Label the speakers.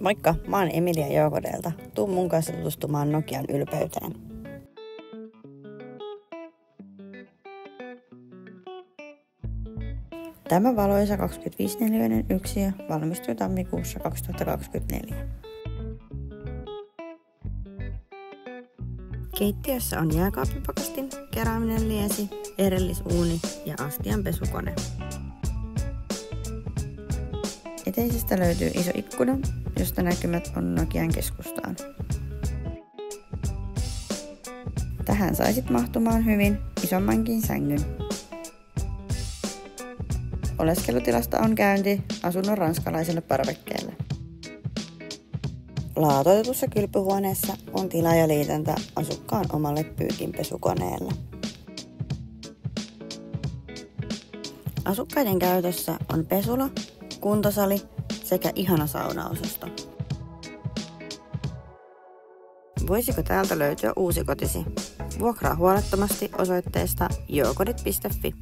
Speaker 1: Moikka, mä oon Emilia Joukodelta. Tuu mun kanssa tutustumaan Nokian ylpeyteen. Tämä valoisa 25-neliöinen yksiö valmistui tammikuussa 2024. Keittiössä on jääkaapipakastin, kerääminen liesi, erillisuuni ja astian pesukone. Eteisestä löytyy iso ikkuna, josta näkymät on Nokian keskustaan. Tähän saisit mahtumaan hyvin isommankin sängyn. Oleskelutilasta on käynti asunnon ranskalaiselle parvekkeelle. Laatoitetussa kylpyhuoneessa on tila ja liitäntä asukkaan omalle pyykinpesukoneelle. Asukkaiden käytössä on pesula, kuntosali sekä ihana saunaosasto. Voisiko täältä löytyä uusi kotisi? Vuokraa huolettomasti osoitteesta jookodit.fi.